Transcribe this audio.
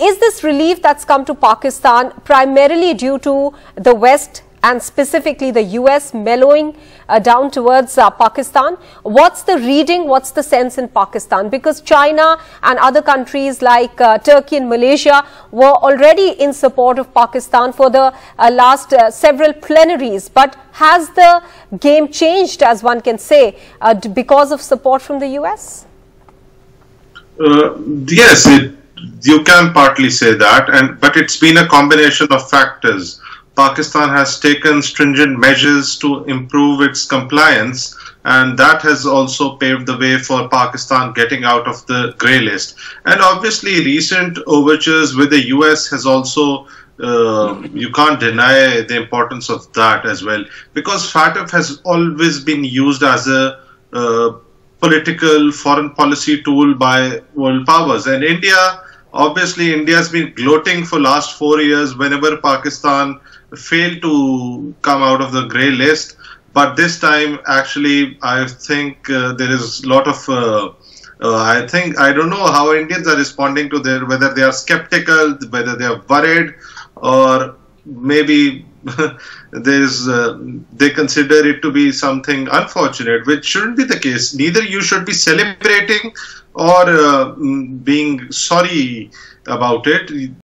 Is this relief that's come to Pakistan primarily due to the West and specifically the US mellowing uh, down towards uh, Pakistan? What's the reading, what's the sense in Pakistan? Because China and other countries like uh, Turkey and Malaysia were already in support of Pakistan for the uh, last uh, several plenaries. But has the game changed, as one can say, uh, because of support from the US? yes, it you can partly say that, and but it's been a combination of factors. Pakistan has taken stringent measures to improve its compliance, and that has also paved the way for Pakistan getting out of the grey list. And obviously, recent overtures with the US has also uh, you can't deny the importance of that as well because FATF has always been used as a uh, political foreign policy tool by world powers and India obviously India has been gloating for last four years whenever Pakistan failed to come out of the grey list. But this time, actually, I think uh, there is a lot of. Uh, uh, I think I don't know how Indians are responding to their whether they are skeptical, whether they are worried, or maybe there is uh, they consider it to be something unfortunate, which shouldn't be the case. Neither you should be celebrating or uh, being sorry about it.